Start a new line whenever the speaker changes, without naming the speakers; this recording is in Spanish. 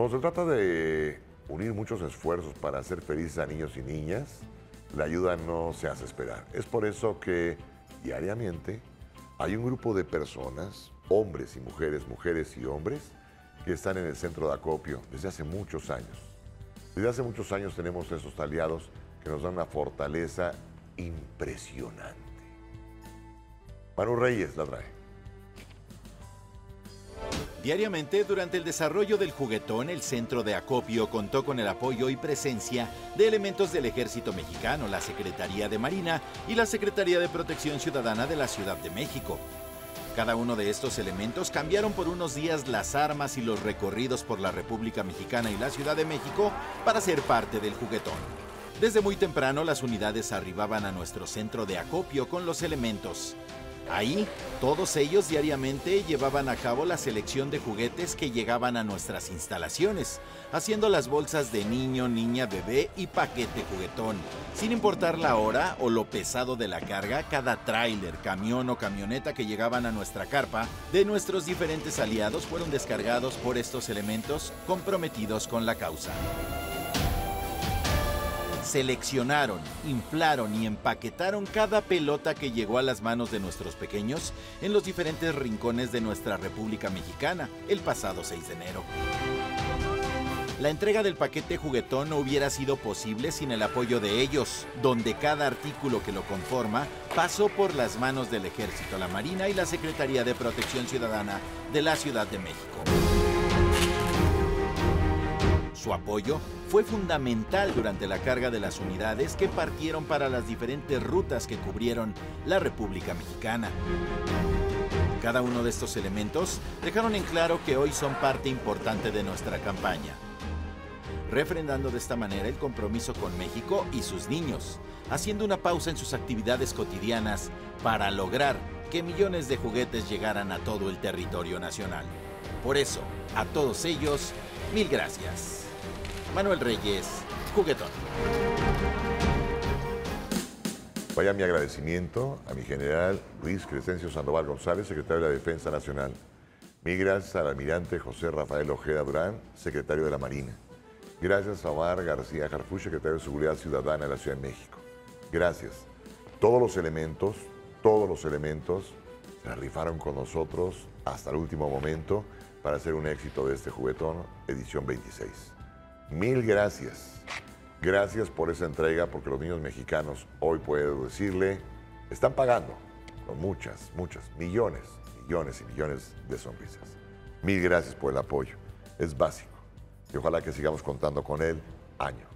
Cuando se trata de unir muchos esfuerzos para hacer felices a niños y niñas, la ayuda no se hace esperar. Es por eso que diariamente hay un grupo de personas, hombres y mujeres, mujeres y hombres, que están en el centro de acopio desde hace muchos años. Desde hace muchos años tenemos esos aliados que nos dan una fortaleza impresionante. Manu Reyes la trae.
Diariamente, durante el desarrollo del juguetón, el centro de acopio contó con el apoyo y presencia de elementos del Ejército Mexicano, la Secretaría de Marina y la Secretaría de Protección Ciudadana de la Ciudad de México. Cada uno de estos elementos cambiaron por unos días las armas y los recorridos por la República Mexicana y la Ciudad de México para ser parte del juguetón. Desde muy temprano las unidades arribaban a nuestro centro de acopio con los elementos. Ahí, todos ellos diariamente llevaban a cabo la selección de juguetes que llegaban a nuestras instalaciones, haciendo las bolsas de niño, niña, bebé y paquete juguetón. Sin importar la hora o lo pesado de la carga, cada tráiler, camión o camioneta que llegaban a nuestra carpa de nuestros diferentes aliados fueron descargados por estos elementos comprometidos con la causa seleccionaron, inflaron y empaquetaron cada pelota que llegó a las manos de nuestros pequeños en los diferentes rincones de nuestra República Mexicana el pasado 6 de enero. La entrega del paquete juguetón no hubiera sido posible sin el apoyo de ellos, donde cada artículo que lo conforma pasó por las manos del Ejército, la Marina y la Secretaría de Protección Ciudadana de la Ciudad de México. Su apoyo fue fundamental durante la carga de las unidades que partieron para las diferentes rutas que cubrieron la República Mexicana. Cada uno de estos elementos dejaron en claro que hoy son parte importante de nuestra campaña, refrendando de esta manera el compromiso con México y sus niños, haciendo una pausa en sus actividades cotidianas para lograr que millones de juguetes llegaran a todo el territorio nacional. Por eso, a todos ellos, mil gracias. Manuel Reyes, Juguetón.
Vaya mi agradecimiento a mi general Luis Crescencio Sandoval González, secretario de la Defensa Nacional. Mil gracias al almirante José Rafael Ojeda Durán, secretario de la Marina. Gracias a Omar García Jarfuch, secretario de Seguridad Ciudadana de la Ciudad de México. Gracias. Todos los elementos, todos los elementos se rifaron con nosotros hasta el último momento para hacer un éxito de este juguetón, edición 26. Mil gracias. Gracias por esa entrega, porque los niños mexicanos, hoy puedo decirle, están pagando con muchas, muchas, millones, millones y millones de sonrisas. Mil gracias por el apoyo. Es básico. Y ojalá que sigamos contando con él año.